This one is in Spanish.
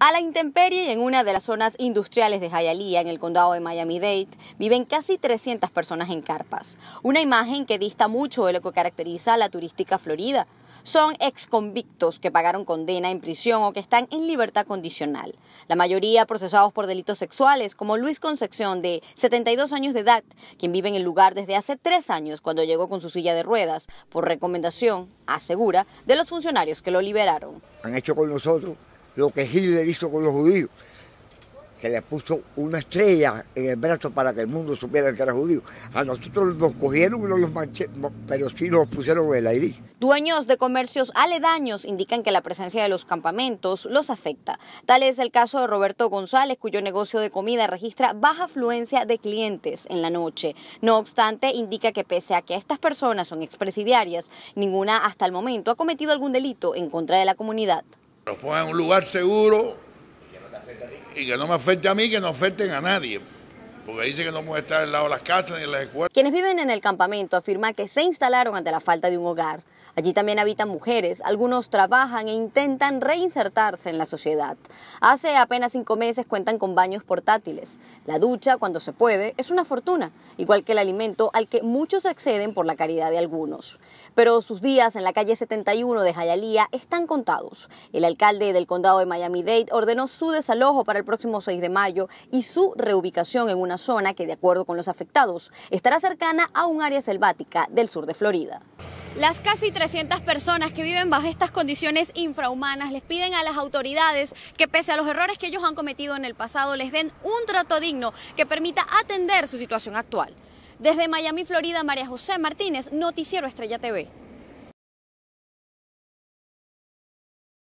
A la intemperie y en una de las zonas industriales de Hialeah, en el condado de Miami-Dade, viven casi 300 personas en carpas. Una imagen que dista mucho de lo que caracteriza a la turística Florida. Son ex convictos que pagaron condena en prisión o que están en libertad condicional. La mayoría procesados por delitos sexuales, como Luis Concepción, de 72 años de edad, quien vive en el lugar desde hace tres años cuando llegó con su silla de ruedas, por recomendación, asegura, de los funcionarios que lo liberaron. Han hecho con nosotros lo que Hitler hizo con los judíos, que le puso una estrella en el brazo para que el mundo supiera que era judío. A nosotros nos cogieron y no los manché, pero sí nos pusieron el ID. Dueños de comercios aledaños indican que la presencia de los campamentos los afecta. Tal es el caso de Roberto González, cuyo negocio de comida registra baja afluencia de clientes en la noche. No obstante, indica que pese a que estas personas son expresidiarias, ninguna hasta el momento ha cometido algún delito en contra de la comunidad. Los pongan en un lugar seguro y que no me afecte a mí, que no afecten a nadie. Porque dice que no puede estar al lado de las casas ni en las escuelas. Quienes viven en el campamento afirman que se instalaron ante la falta de un hogar. Allí también habitan mujeres, algunos trabajan e intentan reinsertarse en la sociedad. Hace apenas cinco meses cuentan con baños portátiles. La ducha, cuando se puede, es una fortuna, igual que el alimento al que muchos acceden por la caridad de algunos. Pero sus días en la calle 71 de Hialeah están contados. El alcalde del condado de Miami-Dade ordenó su desalojo para el próximo 6 de mayo y su reubicación en zona que, de acuerdo con los afectados, estará cercana a un área selvática del sur de Florida. Las casi 300 personas que viven bajo estas condiciones infrahumanas les piden a las autoridades que pese a los errores que ellos han cometido en el pasado les den un trato digno que permita atender su situación actual. Desde Miami, Florida, María José Martínez, Noticiero Estrella TV.